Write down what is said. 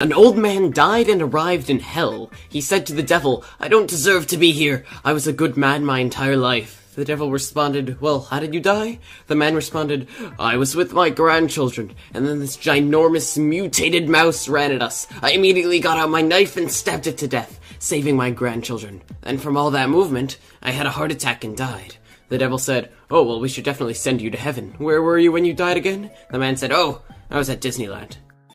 An old man died and arrived in hell. He said to the devil, I don't deserve to be here. I was a good man my entire life. The devil responded, Well, how did you die? The man responded, I was with my grandchildren, and then this ginormous mutated mouse ran at us. I immediately got out my knife and stabbed it to death, saving my grandchildren. And from all that movement, I had a heart attack and died. The devil said, Oh, well, we should definitely send you to heaven. Where were you when you died again? The man said, Oh, I was at Disneyland.